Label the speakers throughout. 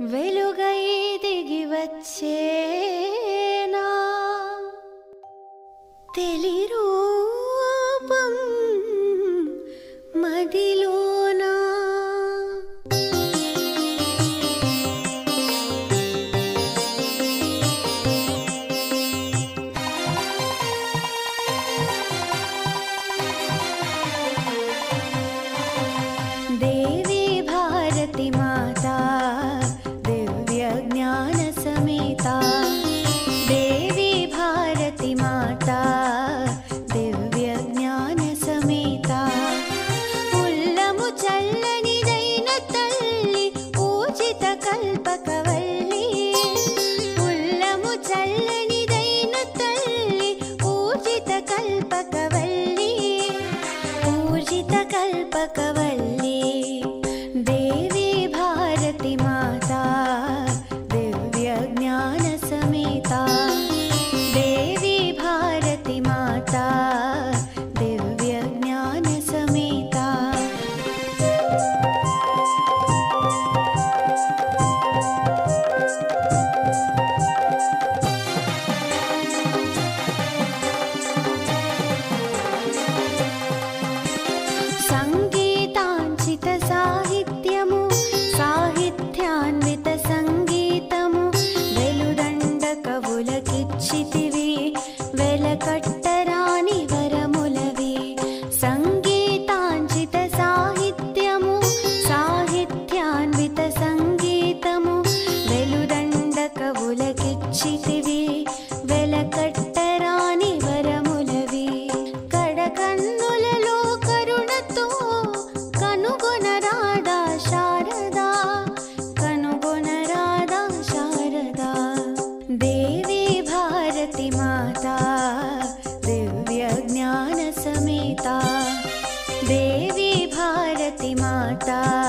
Speaker 1: వెలుగై దిగి వచ్చేనా? తెలిరు कल्पकवल्ली देवी भारती माता देव्यज्ञानसमिता। देवी भारती माता देव्यज्ञानसमिता। ಕಾಟ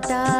Speaker 1: काटा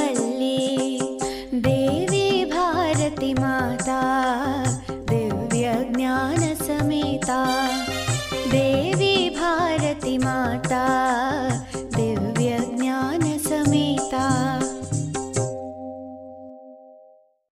Speaker 1: माता